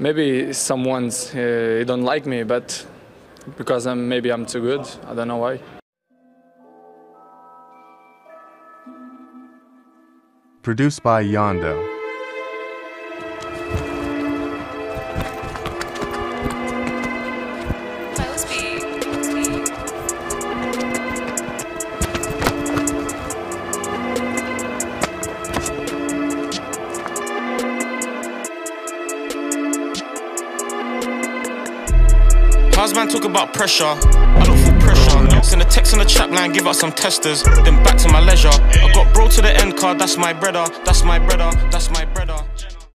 maybe someone's uh, don't like me, but because I'm maybe I'm too good. I don't know why. Produced by Yondo. How's man talk about pressure? I don't feel pressure. Send a text on the chat line, give out some testers. Then back to my leisure. I got bro to the end card, that's my brother, that's my brother, that's my brother.